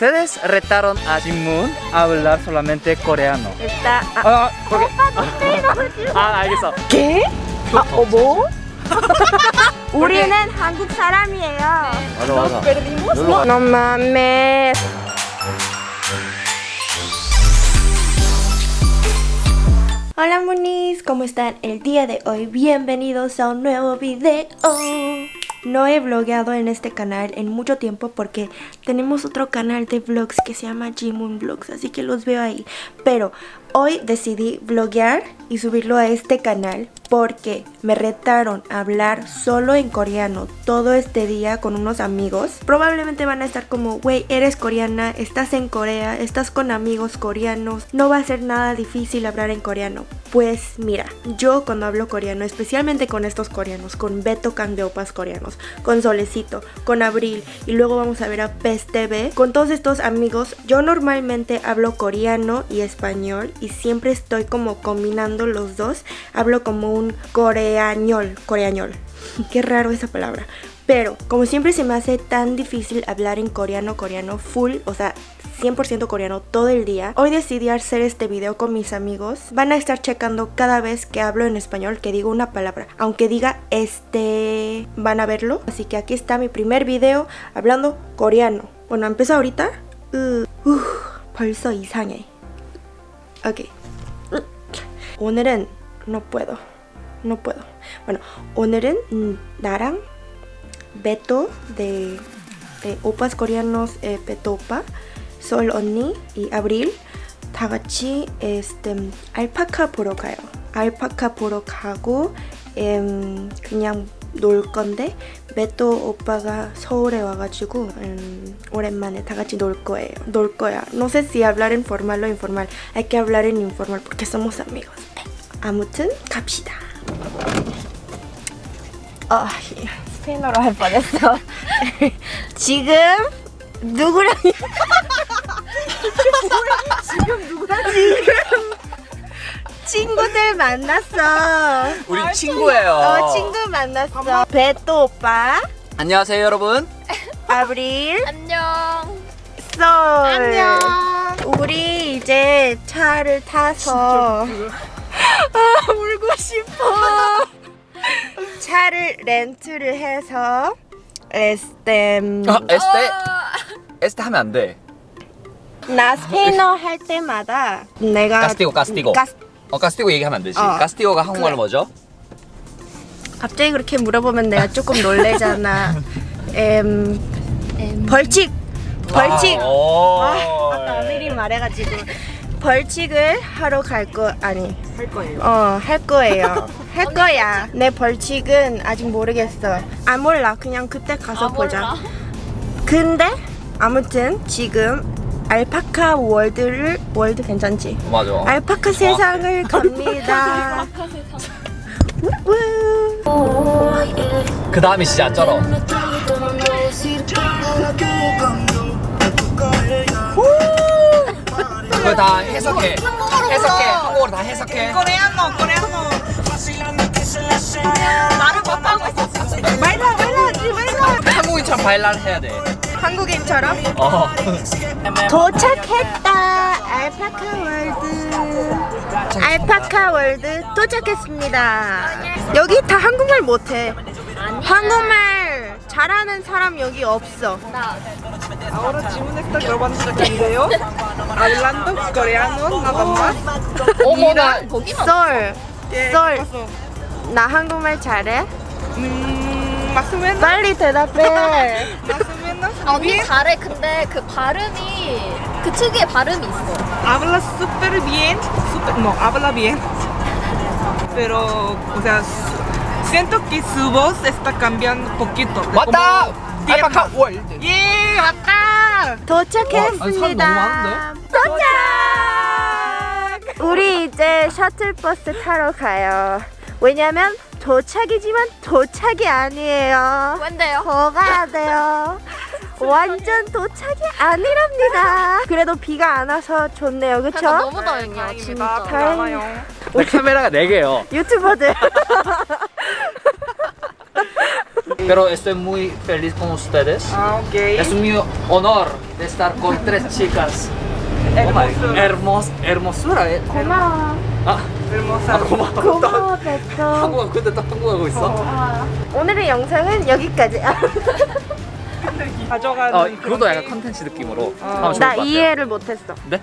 Ustedes retaron a Jimun a hablar solamente coreano. Está. 아, 아, porque... 아, 알겠어. ¿Qué? 아, 어, 뭐? 우리는 한국 사람이에요. 맞아, 맞아. perdimos? 놀러 가- No mames. Hola monis, ¿cómo están el día de hoy? Bienvenidos a un nuevo video. No he vlogueado en este canal en mucho tiempo porque tenemos otro canal de vlogs que se llama Jimun Vlogs, así que los veo ahí. Pero hoy decidí vloguear y subirlo a este canal porque me retaron a hablar solo en coreano todo este día con unos amigos. Probablemente van a estar como, güey, eres coreana, estás en Corea, estás con amigos coreanos, no va a ser nada difícil hablar en coreano. Pues mira, yo cuando hablo coreano, especialmente con estos coreanos, con Beto Kang de Opas coreanos, con Solecito, con Abril y luego vamos a ver a PES TV, con todos estos amigos, yo normalmente hablo coreano y español y siempre estoy como combinando los dos, hablo como un coreañol, coreañol. Qué raro esa palabra. Pero como siempre se me hace tan difícil hablar en coreano, coreano full, o sea, 100% coreano todo el día. Hoy decidí hacer este video con mis amigos. Van a estar checando cada vez que hablo en español que digo una palabra. Aunque diga este, van a verlo. Así que aquí está mi primer video hablando coreano. Bueno, empieza ahorita. Uh, uh, 벌써 이상해. Ok. 오늘은 no puedo. No puedo. Bueno, 오늘은 음, 나랑 Beto de, de opas coreanos eh, Beto Opa, Sol 언니 y Abril 다 같이 este, 알파카 보러 가요. 알파카 보러 가고 음, 그냥 놀 건데 베토 오빠가 서울에 와가지고 음, 오랜만에 다 같이 놀 거예요. 놀 거야. No sé si hablar en formal o informal. Hay que hablar en informal porque somos amigos. 아무튼 갑시다. 아, 스페인어로 할 뻔했어. 지금 누구랑 지금 누구랑 지금 친구들 만났어. 우리 친구예요. 어 친구 만났어. 베토 오빠, 안녕하세요, 여러분. 아브릴, 안녕. 썰. 안녕. 우리 이제 차를 타서 아 울고 싶어. 차를 렌트를 해서 este 아, 에스테, 에스테 하면 안 돼. 나 스페인어 할 때마다 내가 가스티고, 가스티고. 가스- 어, 가스티고 얘기하면 안 되지. 어. 가스티고가 한국말로 뭐죠? 갑자기 그렇게 물어보면 내가 조금 놀래잖아. 엠, 벌칙. 벌칙. 아, 오. 아, 아 까 미리 말해가지고 벌칙을 하러 갈 거 아니 할 거예요. 어할 거예요. 할 거야. 내 벌칙은 아직 모르겠어. 아 몰라. 그냥 그때 가서 아, 보자. 몰라. 근데 아무튼 지금 알파카 월드를 월드 괜찮지? 맞아. 알파카 세상을 갑니다. 우. 그 다음이 진짜 쩔어. 그거 다 해석해. 해석해. 한국어로 다 해석해. coreano, coreano. 나를 못하고 있었어. 말라 말라지 말라. 한국인처럼 바일랄 해야 돼. 한국인처럼 어. 도착했다. 알파카 월드. 알파카 월드 도착했습니다. 여기 다 한국말 못해. 한국말 잘하는 사람 여기 없어. Ahora Jimun está grabando esta canción. Hablando coreano nada más. 어머나 거기만. 썰. ¿Qué 썰. 나 한국말 잘해? Mm, o menos. 빨리 대답해. Menos. 아, 언니. 잘해. 근데 그 발음이 그 특유의 발음이 있어. Habla súper bien. Super, no, habla bien. Pero, o sea, siento que su voz está cambiando un poquito. 왔다! como. 알파카 월드. 예, 왔다. 도착했습니다. 와, 아니, 사람 너무 도착! 우리 이제 셔틀버스 타러 가요. 왜냐면 도착이지만 도착이 아니에요. 웬데요? 더 가야 돼요. 완전 도착이 아니랍니다. 그래도 비가 안 와서 좋네요, 그쵸? 너무 다행이야, 다행입니다. 진짜. 다행이요. 내 카메라가 4개예요. 유튜버들. Pero estoy muy feliz con ustedes. Ah, ok. Es mi honor de estar con tres chicas. Oh my, Hermosura. hermos, hermosura. eh. 고마워. 아, Hermosa. 아 고마워. 고마워, 베토. 한국어 근데 또 한국어하고 있어? 오늘의 영상은 여기까지. 가져가는 어, 그것도 약간 게- 컨텐츠 느낌으로 어. 좋을 나. 이해를 못했어. 네?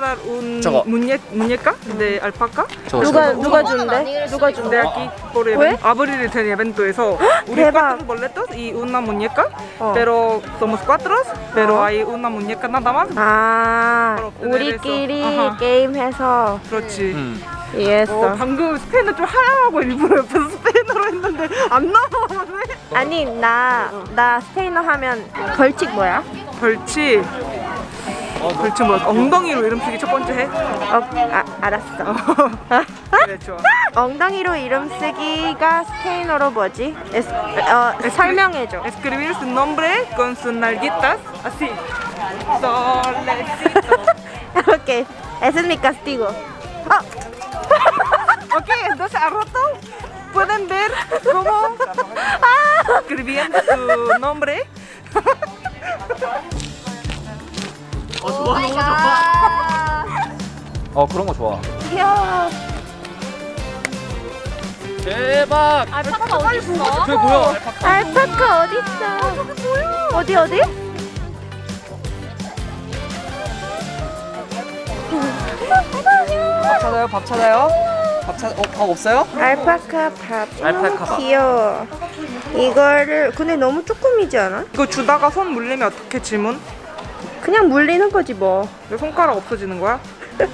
dar un 저거. muñeca de alpaca. 저거 누가 저거. 누가 준대? 누가 준대? Event, abril 된 evento에서 우리 cuatro boletos y una muñeca, 어. pero somos cuatro, pero hay una muñeca nada más. 아. 우리끼리. 게임해서 그렇지. 음. 이해했어. 어, 방금 스페인어 좀 하라고 일부러 옆에서 스페인어로 했는데 안 나오네. 아니 나 나 스페인어 하면 벌칙 뭐야? 벌칙. 어, 벌칙 뭐야? 엉덩이로 이름 쓰기 첫 번째 해. 어, 아, 알았어. 그래 좋아. 엉덩이로 이름 쓰기가 스페인어로 뭐지? 에스, 어, 설명해줘. Escribir su nombre con sus nalguitas así. Solecito. 오케이. Ese es mi castigo. 어, Ok, entonces a rato pueden ver cómo escribiendo su nombre. 어, 좋아, 너무 좋아. 아, 어, 그런 거 좋아. 귀여워. 대박! 알파카가 어디 있어? 저기 뭐야? 알파카. 알파카 어딨어? 어디 어디? 밥 찾아요? 밥 찾아요? 밥 찾, 어, 밥 없어요? 알파카 밥. 알파카 밥. 귀여워. 이거를 근데 너무 조금이지 않아? 이거 주다가 손 물리면 어떻게 질문? 그냥 물리는 거지 뭐. 내 손가락 없어지는 거야?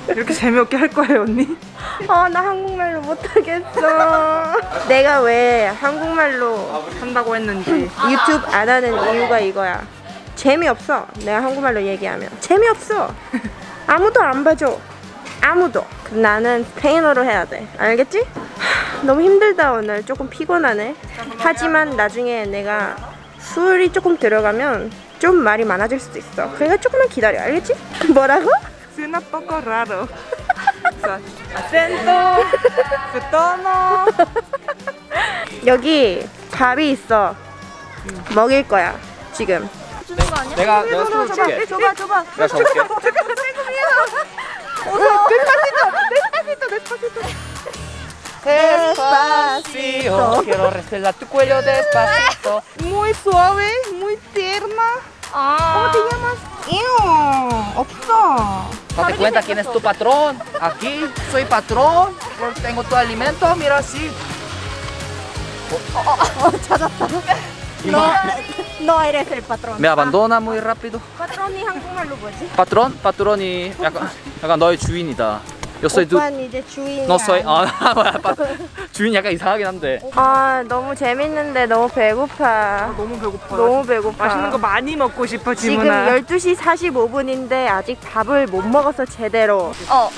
이렇게 재미없게 할 거예요 언니? 아, 나 한국말로 못하겠어. 내가 왜 한국말로 한다고 했는지 유튜브 안 하는 이유가 이거야. 재미없어. 내가 한국말로 얘기하면. 재미없어. 아무도 안 봐줘. 아무도. 나는 스페인어로 해야 돼. 알겠지? 하, 너무 힘들다 오늘. 조금 피곤하네. 하지만 나중에 내가 술이 조금 들어가면 좀 말이 많아질 수도 있어. 그러니까 조금만 기다려. 알겠지? 뭐라고? Suena poco raro. O sea, acento, su tono. 여기 밥이 있어. 먹일 거야. 지금. 주는 거 아니야? 내가, 내가 손을 줄게. 줘봐, 줘봐. 내가 잡을게. Despacito, despacito, despacito. Despacito. Quiero reselar tu cuello despacito. Muy suave, muy tierna. ¿Cómo te llamas? Opso. Date cuenta quién es tu patrón. Aquí soy patrón. Porque Tengo tu alimento, mira así. Oh, oh, 너 eres el patrón. Me abandona muy rápido. 파트론이 한국말로 뭐지? 파트론? 파트론이 약간 약간 너의 주인이다. Yo soy tu. 오빠는 이제 주인이야. 너 soy 아 뭐야 파- 주인 약간 이상하긴 한데. 아 너무 재밌는데 너무 배고파. 너무 배고파. 너무 배고파. 맛있는 거 많이 먹고 싶어 지금 지문아. 12시 45분인데 아직 밥을 못 먹어서 제대로. 어.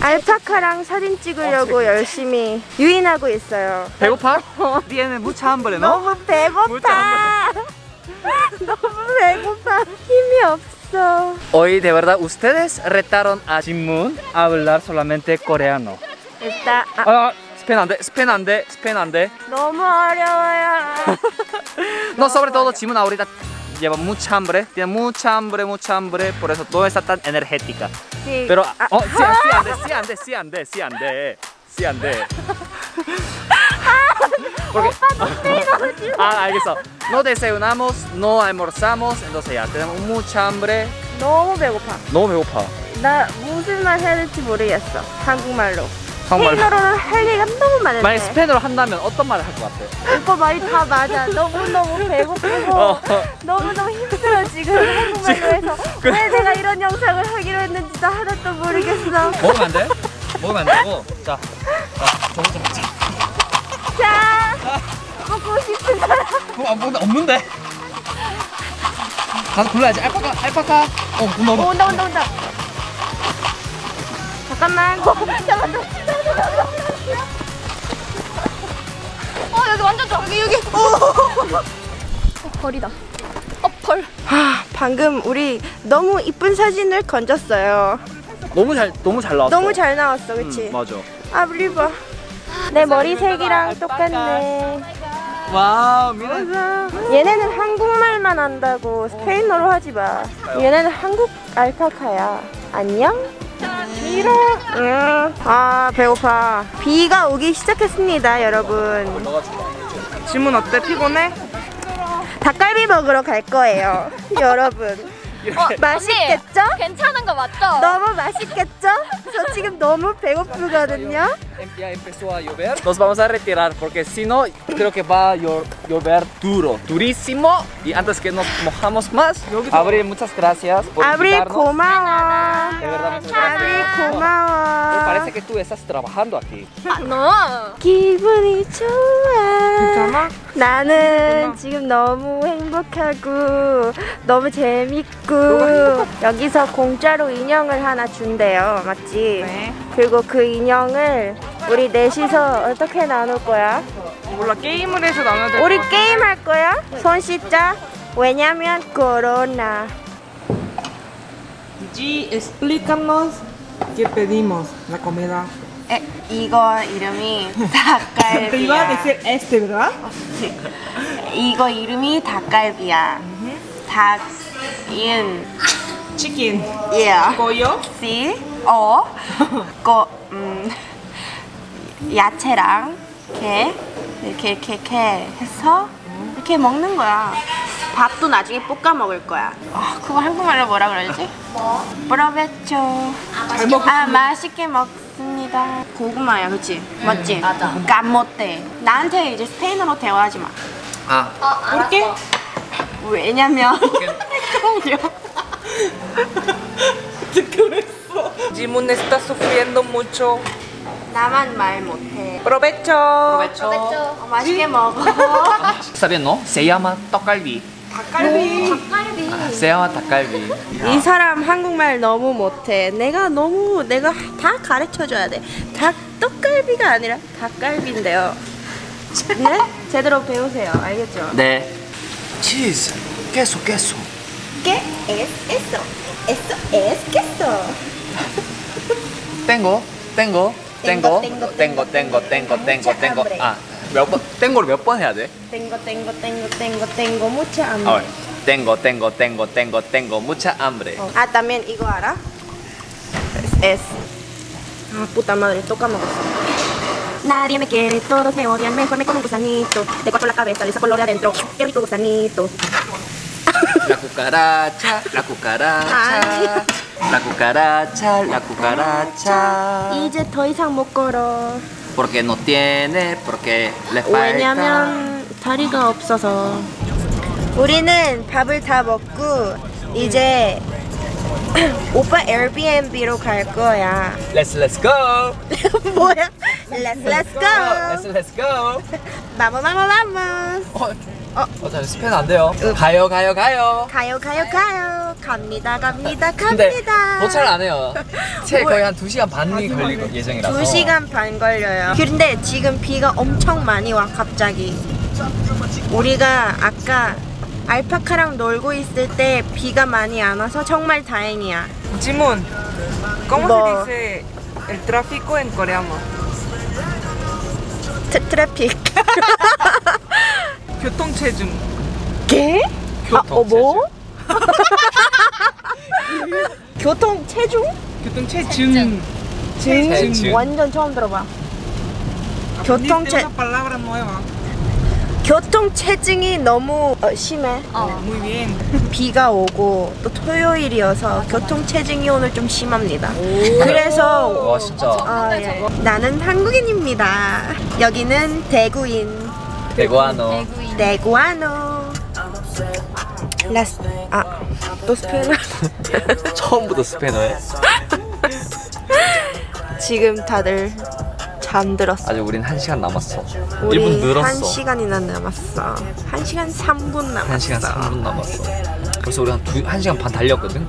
알파카랑 사진 찍으려고 열심히 유인하고 있어요. 배고파? Tiene mucha hambre, ¿no? 너무 배고파. 너무 배고파. 힘이 없어. Hoy de verdad ustedes retaron a Jimun a hablar solamente coreano. 일단 아, 아 스페인 안 돼. 스페인 안 돼. 스페인 안 돼. 너무 어려워요. No, sobre todo Jimun ahorita lleva mucha hambre, tiene mucha hambre, mucha hambre, por eso no está tan energética. 지- Pero, 아, oh, sí, sí ande, sí ande, sí ande, sí ande, sí ande. Porque, ah, 알겠어. No desayunamos, no almorzamos, entonces ya tenemos mucha hambre. 너무 배고파. 너무 배고파. 나 무슨 말 해야 될지 모르겠어. 한국말로. 한국말로. 스페인어로는 할 얘기가 너무 많은데. 만약 스페인어로 한다면 어떤 말을 할 것 같아? 오빠 말이 다 맞아. 너무너무 배고프고 어. 너무너무 힘들어 지금 한국말로 해서 그- 왜 내가 이런 영상을 하기로 했는지도 하나도 모르겠어. 먹으면 안 돼? 먹으면 안 되고. 자, 자, 저거 좀 먹자. 자, 먹고 싶은 사람. 그거 안 먹는데 없는데? 가서 골라야지. 알파카, 알파카. 어, 오, 고마워. 온다 온다 온다. 잠깐만. 잠깐만. 어, 여기 완전 좋아. 여기, 여기. 어, 벌이다. 어, 벌. 아, 방금 우리 너무 이쁜 사진을 건졌어요. 너무 잘, 너무 잘 나왔어. 너무 잘 나왔어, 그치? 음, 맞아. 아, 우리 봐. 내 머리색이랑 똑같네. wow, mira. 얘네는 한국말만 한다고 스페인어로 하지 마. 얘네는 한국 알파카야. 안녕? 싫어. 응. 아 배고파. 비가 오기 시작했습니다, 여러분. 지문 어때? 피곤해? 닭갈비 먹으러 갈 거예요, 여러분. 맛있겠죠? 언니, 괜찮은 거 맞죠? 너무 맛있겠죠? 저 지금 너무 배고프거든요. Ya empezó a llover. Nos vamos a retirar porque si no, creo que va a llo- llover duro, durísimo. Y antes que nos mojamos más, Abril, muchas gracias por 아브릴 invitarnos. 고마워. De verdad, muchas gracias. Me 고마워. parece que tú estás trabajando aquí. 아, 너. 기분이 좋아. 괜찮아? 나는 지금 너무 행복하고 너무 재밌고 여기서 공짜로 인형을 하나 준대요 맞지? 네. 그리고 그 인형을 우리 넷이서 어떻게 나눌 거야? 몰라 게임을 해서 나눠야 될 우리. 게임 할 거야? 손 씻자 왜냐면 코로나 G, explícanos qué pedimos la comida. 에, 이거 이름이 Te iba a 닭갈비야 decir este, ¿verdad? 이거 이름이 닭갈비야 닭인 Chicken. yeah. Pollo. 씨, 어, 거, 음, 야채랑 게 이렇게 이렇게 이렇게 해서 이렇게 먹는 거야. 밥도 나중에 볶아 먹을 거야. 아, 그거 한국말로 뭐라 그러지? 프로베초. 잘 먹. 아, 맛있게 먹습니다. 고구마야, 그치? 맞지? 맞아. 까모떼. 나한테 이제 스페인어로 대화하지 마. Ah, ¿Por qué? 왜냐면 헷갈려. Jimun está sufriendo mucho. 나만 말 못해. Provecho. 어, 맛있게 먹어. Se llama Tokalbi. 닭갈비. Ah, se llama Takalbi. 이 사람 한국말 너무 못해. 내가 너무 내가 다 가르쳐 줘야 돼. 닭 떡갈비가 아니라 닭갈비인데요. 네? 제대로 배우세요. 알겠죠? De cheese, queso, queso. ¿Qué es eso? Eso es queso. Tengo, tengo, Tengo, tengo, tengo, tengo, tengo, tengo, tengo, mucha tengo. hambre. Ah, 몇 번? tengo를 몇 번 해야 돼? Tengo, tengo, tengo, tengo, tengo mucha A ver. hambre. Tengo, tengo, tengo, tengo, tengo mucha hambre. 어. 아, también 이거 알아? Es. Ah, puta madre, toca 먹었어. Nadie me quiere, todos me odian, mejor me como un gusanito. Le corto la cabeza, le saco lo de adentro. Qué rico gusanito. La cucaracha, la cucaracha, La cucaracha, la cucaracha. 이제 더 이상 못 걸어. Porque no tiene, porque le falta. 왜냐면 다리가 없어서. 우리는 밥을 다 먹고 이제 오빠 에어비앤비로 갈 거야. Let's let's go. 뭐야? Let's let's go. Let's let's go. Vamos vamos. 어, 어, 어, 잠깐 스페인 안 돼요. 가요, 가요, 가요. 가요 가요 가요. 갑니다 갑니다 갑니다. 도착을 안 해요. 체 거의 한 2시간 반이 걸릴 예정이라서. 2시간 반 걸려요. 근데 지금 비가 엄청 많이 와 갑자기. 우리가 아까 알파카랑 놀고 있을 때 비가 많이 안 와서 정말 다행이야. Jimun, ¿cómo se dice el tráfico en coreano? 트, 트래픽. 교통체증. 개? 아, 어, 뭐? 교통체증. 교통 체중? 교통체증. 체증. 완전 처음 들어봐. 교통체 Aprendiste una palabra nueva. 교통 체증이 너무 어, 심해. Muy bien. 비가 오고 또 토요일이어서 교통 체증이 오늘 좀 심합니다. 그래서 와 진짜 아, 예. 나는 한국인입니다. 여기는 대구인. 대구아노. 대구아 노. 라스 아또 스페인어. 처음부터 스페인어에. 지금 다들 잠들었어. 아직 우린 한 시간 남았어. 우리 1분 늘었어. 한 시간이나 남았어. 한 시간 3분 남았어. 한 시간 3분 남았어. 벌써 우리 한, 두, 한 시간 반 달렸거든?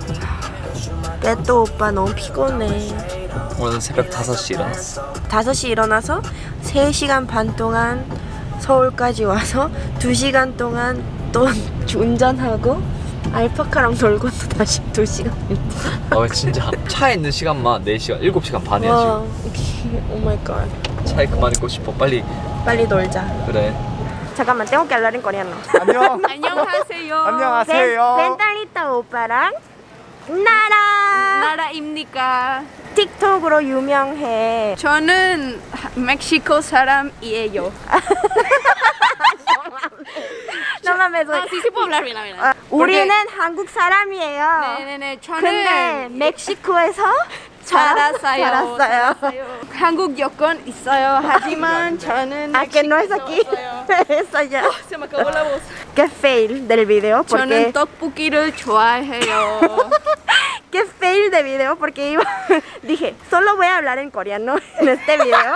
빼또 오빠 너무 피곤해. 오늘 새벽 5시 일어났어. 5시 일어나서 3시간 반 동안 서울까지 와서 2시간 동안 또 운전하고 알파카랑 놀고 또 다시 2시간 아 진짜 차에 있는 시간만 4시간, 7시간 반이야 와, oh my god. 지금. 차에 그만 있고 싶어. 빨리. 빨리 놀자. 그래. 잠깐만, que hablar en coreano. 안녕. 안녕하세요. 안녕하세요. 벤탈리타 오빠랑 나라 나라입니까? 틱톡으로 유명해. 저는 멕시코 사람이에요. No mames. 아, sí, sí puedo hablar bien, bien. 아, 우리는 한국 사람이에요. 네네네, 저는 근데 멕시코에서 살았어요. 살았어요. 한국 여권 있어요. 하지만 저는 Ah, que no es aquí. Eso ya. Se me acabó la voz. Qué fail del video 저는 porque 떡볶이를 좋아해요. qué fail de video porque iba, dije, solo voy a hablar en coreano en este video.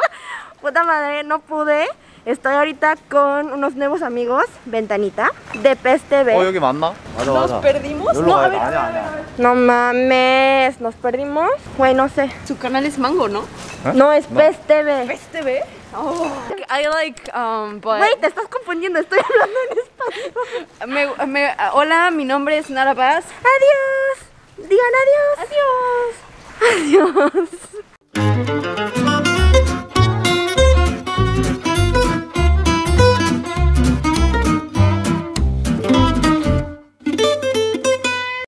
Puta madre, no pude. Estoy ahorita con unos nuevos amigos, Ventanita, de Peste B. Oye, ¿qué ¿Nos perdimos? No, a ver, a ver, a ver. No mames, ¿nos perdimos? Güey, no sé. Su canal es Mango, ¿no? No, es no. Peste oh. I like, um, but... Wait, te estás confundiendo, estoy hablando en español. hola, mi nombre es Nara Paz. Adiós. Digan adiós. Adiós. Adiós.